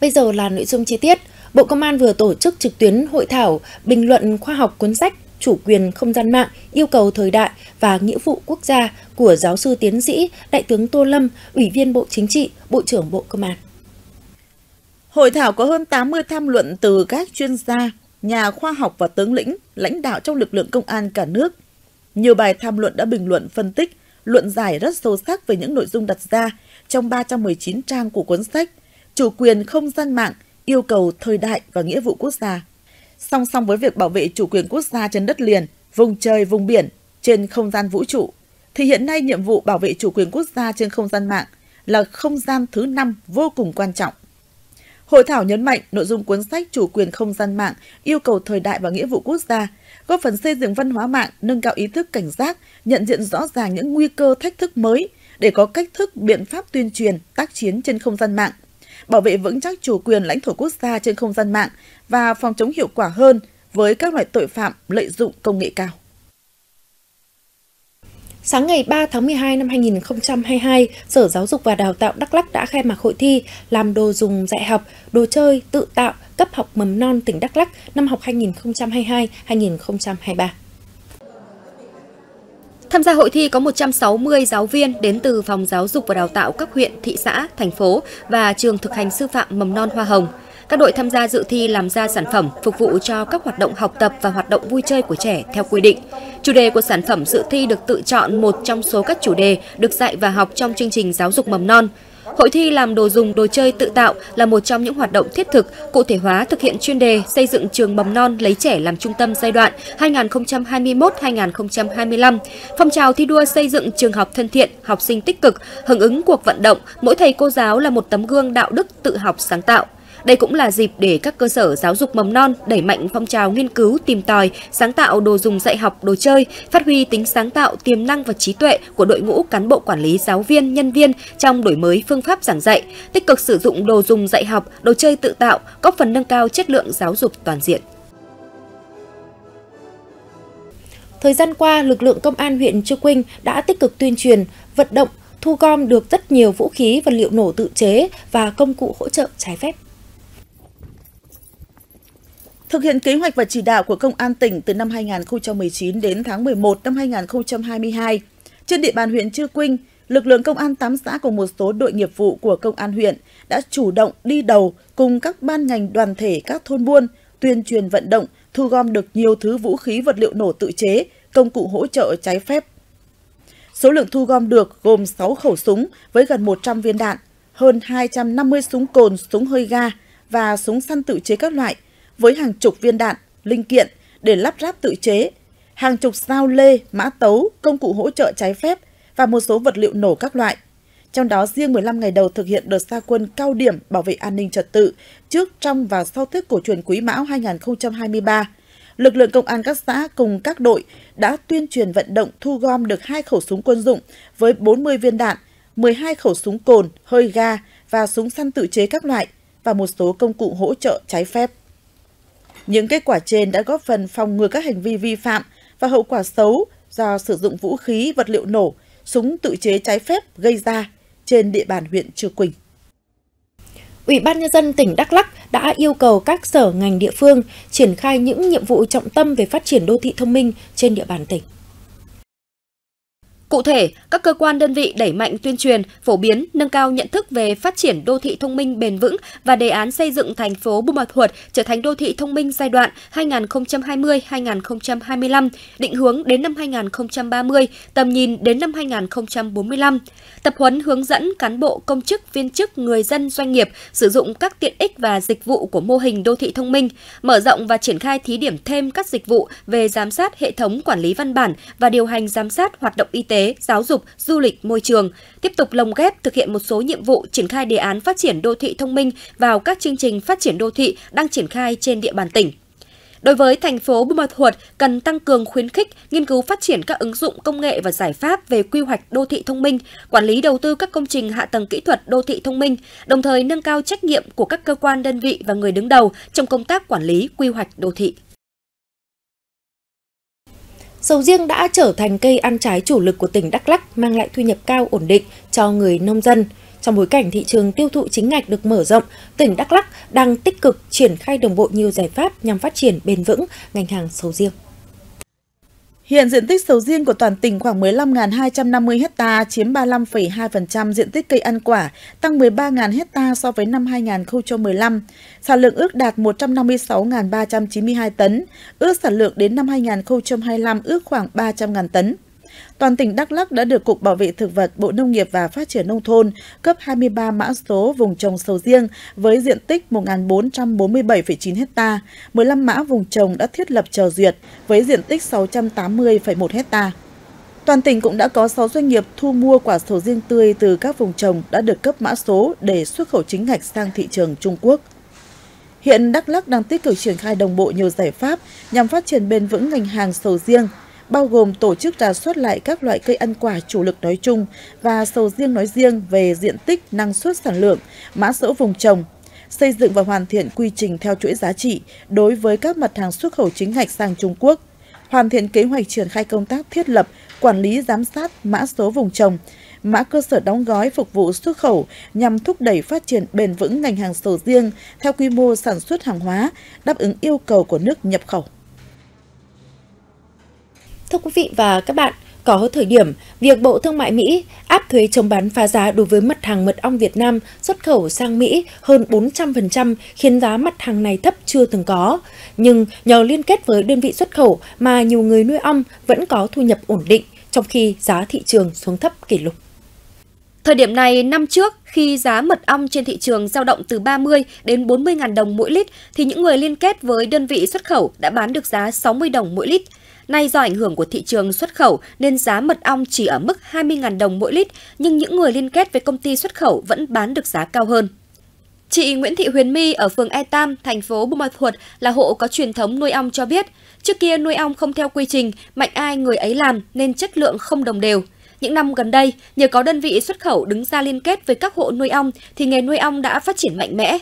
Bây giờ là nội dung chi tiết. Bộ Công an vừa tổ chức trực tuyến hội thảo bình luận khoa học cuốn sách chủ quyền không gian mạng, yêu cầu thời đại và nghĩa vụ quốc gia của giáo sư tiến sĩ Đại tướng Tô Lâm, Ủy viên Bộ Chính trị, Bộ trưởng Bộ Công an. Hội thảo có hơn 80 tham luận từ các chuyên gia, nhà khoa học và tướng lĩnh, lãnh đạo trong lực lượng công an cả nước. Nhiều bài tham luận đã bình luận phân tích, luận giải rất sâu sắc về những nội dung đặt ra trong 319 trang của cuốn sách Chủ quyền không gian mạng, yêu cầu thời đại và nghĩa vụ quốc gia. Song song với việc bảo vệ chủ quyền quốc gia trên đất liền, vùng trời, vùng biển, trên không gian vũ trụ, thì hiện nay nhiệm vụ bảo vệ chủ quyền quốc gia trên không gian mạng là không gian thứ năm vô cùng quan trọng. Hội thảo nhấn mạnh nội dung cuốn sách Chủ quyền không gian mạng, yêu cầu thời đại và nghĩa vụ quốc gia, góp phần xây dựng văn hóa mạng, nâng cao ý thức cảnh giác, nhận diện rõ ràng những nguy cơ thách thức mới để có cách thức biện pháp tuyên truyền, tác chiến trên không gian mạng, bảo vệ vững chắc chủ quyền lãnh thổ quốc gia trên không gian mạng và phòng chống hiệu quả hơn với các loại tội phạm lợi dụng công nghệ cao. Sáng ngày 3 tháng 12 năm 2022, Sở Giáo dục và Đào tạo Đắk Lắk đã khai mạc hội thi làm đồ dùng dạy học, đồ chơi tự tạo cấp học mầm non tỉnh Đắk Lắk năm học 2022-2023. Tham gia hội thi có 160 giáo viên đến từ Phòng Giáo dục và Đào tạo các huyện, thị xã, thành phố và trường thực hành sư phạm mầm non Hoa Hồng. Các đội tham gia dự thi làm ra sản phẩm phục vụ cho các hoạt động học tập và hoạt động vui chơi của trẻ theo quy định. Chủ đề của sản phẩm dự thi được tự chọn một trong số các chủ đề được dạy và học trong chương trình giáo dục mầm non. Hội thi làm đồ dùng đồ chơi tự tạo là một trong những hoạt động thiết thực, cụ thể hóa thực hiện chuyên đề xây dựng trường mầm non lấy trẻ làm trung tâm giai đoạn 2021-2025. Phong trào thi đua xây dựng trường học thân thiện, học sinh tích cực, hưởng ứng cuộc vận động, mỗi thầy cô giáo là một tấm gương đạo đức tự học sáng tạo. Đây cũng là dịp để các cơ sở giáo dục mầm non đẩy mạnh phong trào nghiên cứu, tìm tòi, sáng tạo đồ dùng dạy học, đồ chơi, phát huy tính sáng tạo, tiềm năng và trí tuệ của đội ngũ cán bộ quản lý giáo viên, nhân viên trong đổi mới phương pháp giảng dạy, tích cực sử dụng đồ dùng dạy học, đồ chơi tự tạo, góp phần nâng cao chất lượng giáo dục toàn diện. Thời gian qua, lực lượng công an huyện Chư Quynh đã tích cực tuyên truyền, vận động, thu gom được rất nhiều vũ khí, vật liệu nổ tự chế và công cụ hỗ trợ trái phép. Thực hiện kế hoạch và chỉ đạo của Công an tỉnh từ năm 2019 đến tháng 11 năm 2022, trên địa bàn huyện Chư Quynh, lực lượng công an 8 xã cùng một số đội nghiệp vụ của công an huyện đã chủ động đi đầu cùng các ban ngành đoàn thể các thôn buôn tuyên truyền vận động thu gom được nhiều thứ vũ khí vật liệu nổ tự chế, công cụ hỗ trợ trái phép. Số lượng thu gom được gồm 6 khẩu súng với gần 100 viên đạn, hơn 250 súng cồn, súng hơi ga và súng săn tự chế các loại – với hàng chục viên đạn, linh kiện để lắp ráp tự chế, hàng chục dao lê, mã tấu, công cụ hỗ trợ trái phép và một số vật liệu nổ các loại. Trong đó riêng 15 ngày đầu thực hiện đợt gia quân cao điểm bảo vệ an ninh trật tự trước, trong và sau Tết cổ truyền Quý Mão 2023, lực lượng công an các xã cùng các đội đã tuyên truyền vận động thu gom được hai khẩu súng quân dụng với 40 viên đạn, 12 khẩu súng cồn, hơi ga và súng săn tự chế các loại và một số công cụ hỗ trợ trái phép. Những kết quả trên đã góp phần phòng ngừa các hành vi vi phạm và hậu quả xấu do sử dụng vũ khí, vật liệu nổ, súng tự chế trái phép gây ra trên địa bàn huyện Trư Quỳnh. Ủy ban Nhân dân tỉnh Đắk Lắc đã yêu cầu các sở ngành địa phương triển khai những nhiệm vụ trọng tâm về phát triển đô thị thông minh trên địa bàn tỉnh. Cụ thể, các cơ quan đơn vị đẩy mạnh tuyên truyền, phổ biến, nâng cao nhận thức về phát triển đô thị thông minh bền vững và đề án xây dựng thành phố Buôn Ma Thuột trở thành đô thị thông minh giai đoạn 2020-2025, định hướng đến năm 2030, tầm nhìn đến năm 2045. Tập huấn hướng dẫn cán bộ, công chức, viên chức, người dân, doanh nghiệp sử dụng các tiện ích và dịch vụ của mô hình đô thị thông minh, mở rộng và triển khai thí điểm thêm các dịch vụ về giám sát hệ thống quản lý văn bản và điều hành giám sát hoạt động y tế giáo dục, du lịch, môi trường, tiếp tục lồng ghép thực hiện một số nhiệm vụ triển khai đề án phát triển đô thị thông minh vào các chương trình phát triển đô thị đang triển khai trên địa bàn tỉnh. Đối với thành phố Buôn Ma Thuột, cần tăng cường khuyến khích, nghiên cứu phát triển các ứng dụng công nghệ và giải pháp về quy hoạch đô thị thông minh, quản lý đầu tư các công trình hạ tầng kỹ thuật đô thị thông minh, đồng thời nâng cao trách nhiệm của các cơ quan đơn vị và người đứng đầu trong công tác quản lý quy hoạch đô thị. Sầu riêng đã trở thành cây ăn trái chủ lực của tỉnh Đắk Lắk, mang lại thu nhập cao ổn định cho người nông dân. Trong bối cảnh thị trường tiêu thụ chính ngạch được mở rộng, tỉnh Đắk Lắk đang tích cực triển khai đồng bộ nhiều giải pháp nhằm phát triển bền vững ngành hàng sầu riêng. Hiện diện tích sầu riêng của toàn tỉnh khoảng 15.250 ha, chiếm 35,2% diện tích cây ăn quả, tăng 13.000 ha so với năm 2015. Sản lượng ước đạt 156.392 tấn, ước sản lượng đến năm 2025 ước khoảng 300.000 tấn. Toàn tỉnh Đắk Lắk đã được Cục Bảo vệ Thực vật Bộ Nông nghiệp và Phát triển Nông thôn cấp 23 mã số vùng trồng sầu riêng với diện tích 1.447,9 ha, 15 mã vùng trồng đã thiết lập chờ duyệt với diện tích 680,1 ha. Toàn tỉnh cũng đã có 6 doanh nghiệp thu mua quả sầu riêng tươi từ các vùng trồng đã được cấp mã số để xuất khẩu chính ngạch sang thị trường Trung Quốc. Hiện Đắk Lắk đang tích cực triển khai đồng bộ nhiều giải pháp nhằm phát triển bền vững ngành hàng sầu riêng, bao gồm tổ chức rà soát lại các loại cây ăn quả chủ lực nói chung và sầu riêng nói riêng về diện tích, năng suất sản lượng, mã số vùng trồng, xây dựng và hoàn thiện quy trình theo chuỗi giá trị đối với các mặt hàng xuất khẩu chính ngạch sang Trung Quốc, hoàn thiện kế hoạch triển khai công tác thiết lập, quản lý giám sát mã số vùng trồng, mã cơ sở đóng gói phục vụ xuất khẩu nhằm thúc đẩy phát triển bền vững ngành hàng sầu riêng theo quy mô sản xuất hàng hóa, đáp ứng yêu cầu của nước nhập khẩu. Thưa quý vị và các bạn, có thời điểm, việc Bộ Thương mại Mỹ áp thuế chống bán phá giá đối với mặt hàng mật ong Việt Nam xuất khẩu sang Mỹ hơn 400% khiến giá mặt hàng này thấp chưa từng có. Nhưng nhờ liên kết với đơn vị xuất khẩu mà nhiều người nuôi ong vẫn có thu nhập ổn định, trong khi giá thị trường xuống thấp kỷ lục. Thời điểm này năm trước, khi giá mật ong trên thị trường dao động từ 30 đến 40 ngàn đồng mỗi lít, thì những người liên kết với đơn vị xuất khẩu đã bán được giá 60 đồng mỗi lít. Nay do ảnh hưởng của thị trường xuất khẩu nên giá mật ong chỉ ở mức 20.000 đồng mỗi lít, nhưng những người liên kết với công ty xuất khẩu vẫn bán được giá cao hơn. Chị Nguyễn Thị Huyền My ở phường E Tam, thành phố Buôn Ma Thuột là hộ có truyền thống nuôi ong cho biết, trước kia nuôi ong không theo quy trình, mạnh ai người ấy làm nên chất lượng không đồng đều. Những năm gần đây, nhờ có đơn vị xuất khẩu đứng ra liên kết với các hộ nuôi ong thì nghề nuôi ong đã phát triển mạnh mẽ.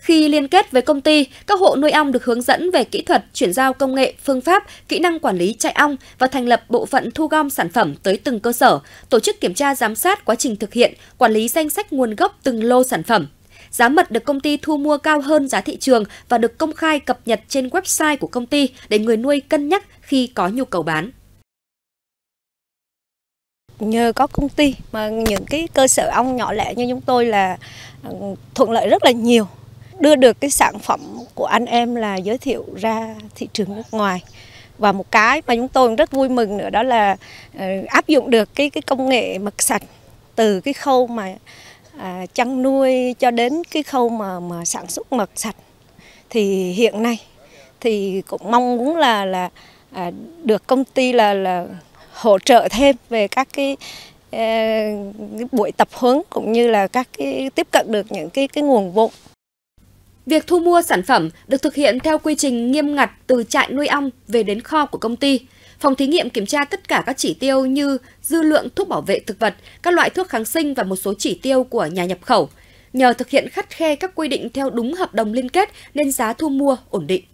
Khi liên kết với công ty, các hộ nuôi ong được hướng dẫn về kỹ thuật, chuyển giao công nghệ, phương pháp, kỹ năng quản lý trại ong và thành lập bộ phận thu gom sản phẩm tới từng cơ sở, tổ chức kiểm tra giám sát quá trình thực hiện, quản lý danh sách nguồn gốc từng lô sản phẩm. Giá mật được công ty thu mua cao hơn giá thị trường và được công khai cập nhật trên website của công ty để người nuôi cân nhắc khi có nhu cầu bán nhờ có công ty mà những cái cơ sở ong nhỏ lẻ như chúng tôi là ừ, thuận lợi rất là nhiều đưa được cái sản phẩm của anh em là giới thiệu ra thị trường nước ngoài. Và một cái mà chúng tôi rất vui mừng nữa đó là uh, áp dụng được cái cái công nghệ mật sạch từ cái khâu mà à, chăn nuôi cho đến cái khâu mà mà sản xuất mật sạch. Thì hiện nay thì cũng mong muốn là là à, được công ty là là hỗ trợ thêm về các cái, ờ, cái buổi tập huấn cũng như là các cái tiếp cận được những cái cái nguồn vốn. Việc thu mua sản phẩm được thực hiện theo quy trình nghiêm ngặt từ trại nuôi ong về đến kho của công ty. Phòng thí nghiệm kiểm tra tất cả các chỉ tiêu như dư lượng thuốc bảo vệ thực vật, các loại thuốc kháng sinh và một số chỉ tiêu của nhà nhập khẩu. Nhờ thực hiện khắt khe các quy định theo đúng hợp đồng liên kết nên giá thu mua ổn định.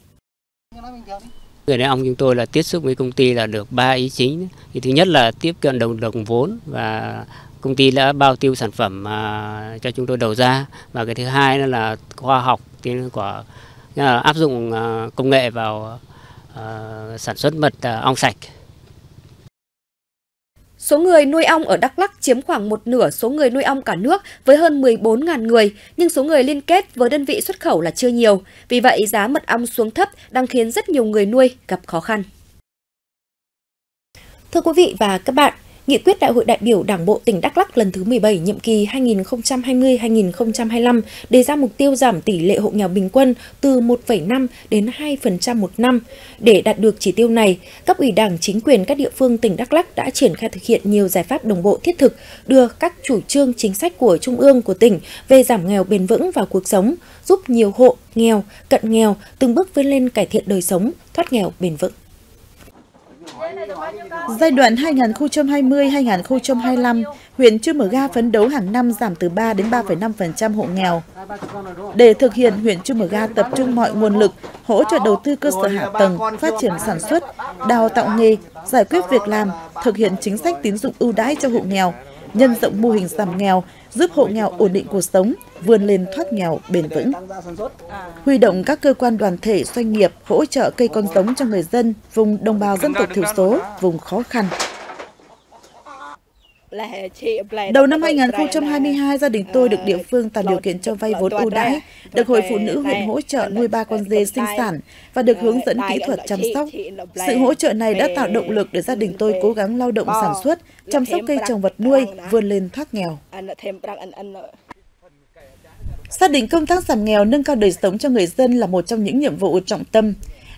Người đàn ông chúng tôi là tiếp xúc với công ty là được ba ý chính. Thì thứ nhất là tiếp cận đồng đồng vốn và công ty đã bao tiêu sản phẩm à, cho chúng tôi đầu ra và cái thứ hai là khoa học tiến của là áp dụng uh, công nghệ vào uh, sản xuất mật uh, ong sạch. Số người nuôi ong ở Đắk Lắk chiếm khoảng một nửa số người nuôi ong cả nước với hơn 14.000 người, nhưng số người liên kết với đơn vị xuất khẩu là chưa nhiều. Vì vậy, giá mật ong xuống thấp đang khiến rất nhiều người nuôi gặp khó khăn. Thưa quý vị và các bạn, Nghị quyết Đại hội đại biểu Đảng bộ tỉnh Đắk Lắk lần thứ 17 nhiệm kỳ 2020-2025 đề ra mục tiêu giảm tỷ lệ hộ nghèo bình quân từ 1,5 đến 2% một năm. Để đạt được chỉ tiêu này, cấp ủy Đảng chính quyền các địa phương tỉnh Đắk Lắk đã triển khai thực hiện nhiều giải pháp đồng bộ thiết thực, đưa các chủ trương chính sách của trung ương của tỉnh về giảm nghèo bền vững vào cuộc sống, giúp nhiều hộ nghèo, cận nghèo từng bước vươn lên cải thiện đời sống, thoát nghèo bền vững. Giai đoạn 2020-2025, huyện Chư mở Ga phấn đấu hàng năm giảm từ 3 đến 3,5% hộ nghèo. Để thực hiện, huyện Chư mở Ga tập trung mọi nguồn lực, hỗ trợ đầu tư cơ sở hạ tầng, phát triển sản xuất, đào tạo nghề, giải quyết việc làm, thực hiện chính sách tín dụng ưu đãi cho hộ nghèo, nhân rộng mô hình giảm nghèo, giúp hộ nghèo ổn định cuộc sống, vươn lên thoát nghèo bền vững. Huy động các cơ quan đoàn thể, doanh nghiệp hỗ trợ cây con giống cho người dân vùng đồng bào dân tộc thiểu số, vùng khó khăn. Đầu năm 2022, gia đình tôi được địa phương tạo điều kiện cho vay vốn ưu đãi, được Hội Phụ nữ huyện hỗ trợ nuôi ba con dê sinh sản và được hướng dẫn kỹ thuật chăm sóc. Sự hỗ trợ này đã tạo động lực để gia đình tôi cố gắng lao động sản xuất, chăm sóc cây trồng vật nuôi, vươn lên thoát nghèo. Xác định công tác giảm nghèo nâng cao đời sống cho người dân là một trong những nhiệm vụ trọng tâm.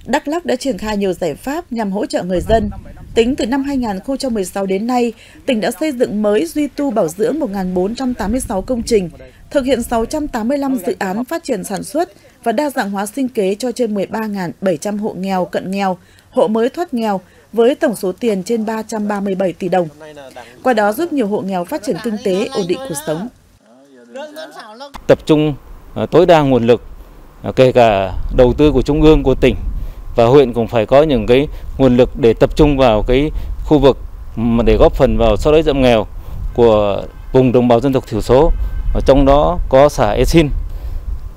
Đắk Lắk đã triển khai nhiều giải pháp nhằm hỗ trợ người dân. Tính từ năm 2016 đến nay, tỉnh đã xây dựng mới duy tu bảo dưỡng 1.486 công trình, thực hiện 685 dự án phát triển sản xuất và đa dạng hóa sinh kế cho trên 13.700 hộ nghèo cận nghèo, hộ mới thoát nghèo với tổng số tiền trên 337 tỷ đồng. Qua đó giúp nhiều hộ nghèo phát triển kinh tế, ổn định cuộc sống. Tập trung à, tối đa nguồn lực, à, kể cả đầu tư của trung ương, của tỉnh và huyện cũng phải có những cái nguồn lực để tập trung vào cái khu vực mà để góp phần vào xóa đói giảm nghèo của vùng đồng bào dân tộc thiểu số. Ở trong đó có xã Esin.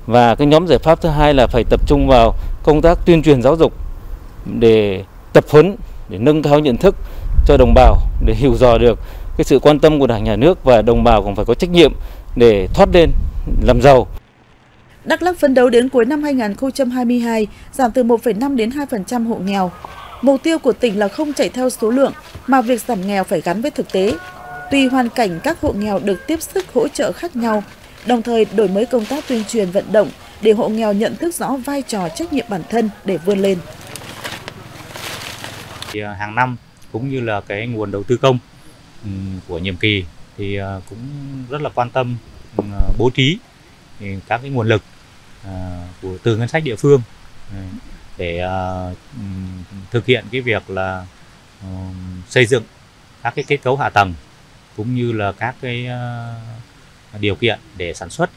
Và cái nhóm giải pháp thứ hai là phải tập trung vào công tác tuyên truyền giáo dục để tập huấn, để nâng cao nhận thức cho đồng bào, để hiểu rõ được cái sự quan tâm của đảng, nhà nước và đồng bào cũng phải có trách nhiệm để thoát lên, làm giàu. Đắk Lắk phấn đấu đến cuối năm 2022 giảm từ 1,5 đến 2% hộ nghèo. Mục tiêu của tỉnh là không chạy theo số lượng mà việc giảm nghèo phải gắn với thực tế. Tùy hoàn cảnh các hộ nghèo được tiếp sức hỗ trợ khác nhau, đồng thời đổi mới công tác tuyên truyền vận động để hộ nghèo nhận thức rõ vai trò trách nhiệm bản thân để vươn lên. Thì à, hàng năm cũng như là cái nguồn đầu tư công của nhiệm kỳ thì à, cũng rất là quan tâm à, bố trí các cái nguồn lực à, của, từ ngân sách địa phương à, để à, thực hiện cái việc là xây dựng các cái kết cấu hạ tầng cũng như là các cái điều kiện để sản xuất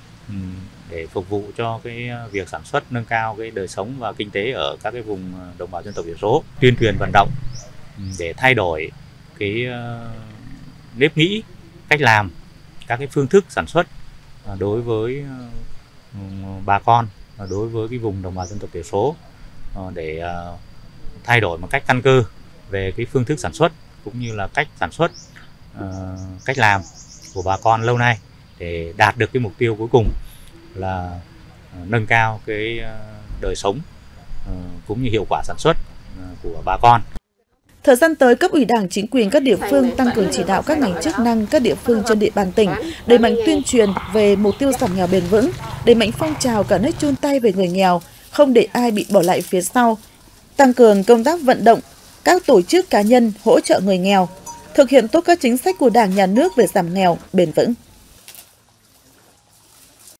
để phục vụ cho cái việc sản xuất, nâng cao cái đời sống và kinh tế ở các cái vùng đồng bào dân tộc thiểu số. Tuyên truyền vận động để thay đổi cái nếp nghĩ, cách làm, các cái phương thức sản xuất À, đối với ờ, bà con à, đối với cái vùng đồng bào dân tộc thiểu số ờ, để à, thay đổi một cách căn cơ về cái phương thức sản xuất cũng như là cách sản xuất ờ, cách làm của bà con lâu nay để đạt được cái mục tiêu cuối cùng là nâng cao cái đời sống cũng như hiệu quả sản xuất của bà con. Thời gian tới, cấp ủy Đảng, chính quyền các địa phương tăng cường chỉ đạo các ngành chức năng các địa phương trên địa bàn tỉnh đẩy mạnh tuyên truyền về mục tiêu giảm nghèo bền vững, đẩy mạnh phong trào cả nước chung tay về người nghèo, không để ai bị bỏ lại phía sau, tăng cường công tác vận động các tổ chức cá nhân hỗ trợ người nghèo, thực hiện tốt các chính sách của Đảng, Nhà nước về giảm nghèo bền vững.